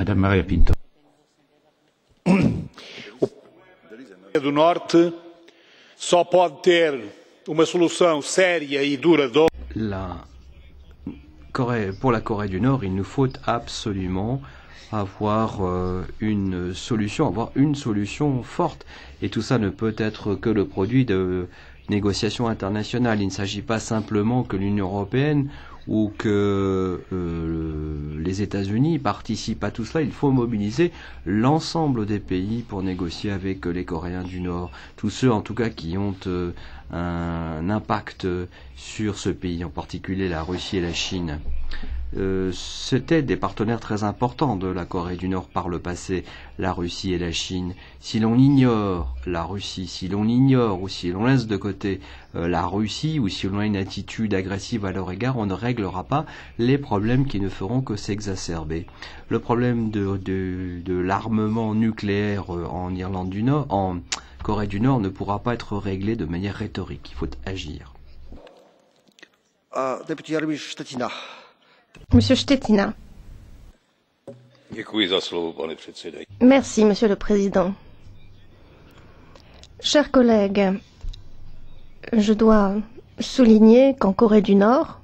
Madame Maria Pinto. do Norte só pode ter uma solução séria e duradoura. La Corée, pour la Corée du Nord, il nous faut absolument avoir euh, une solution, avoir une solution forte. Et tout ça ne peut être que le produit de négociations internationales. Il ne s'agit pas simplement que l'Union européenne ou que euh, les États-Unis participent à tout cela. Il faut mobiliser l'ensemble des pays pour négocier avec les Coréens du Nord. Tous ceux, en tout cas, qui ont euh, un impact sur ce pays, en particulier la Russie et la Chine. Euh, c'était des partenaires très importants de la Corée du Nord par le passé, la Russie et la Chine. Si l'on ignore la Russie, si l'on ignore ou si l'on laisse de côté euh, la Russie ou si l'on a une attitude agressive à leur égard, on ne réglera pas les problèmes qui ne feront que s'exacerber. Le problème de, l'armement nucléaire euh, en Irlande du Nord, en Corée du Nord, ne pourra pas être réglé de manière rhétorique. Il faut agir. Monsieur le Président. Chers collègues, je dois souligner qu'en Corée du Nord,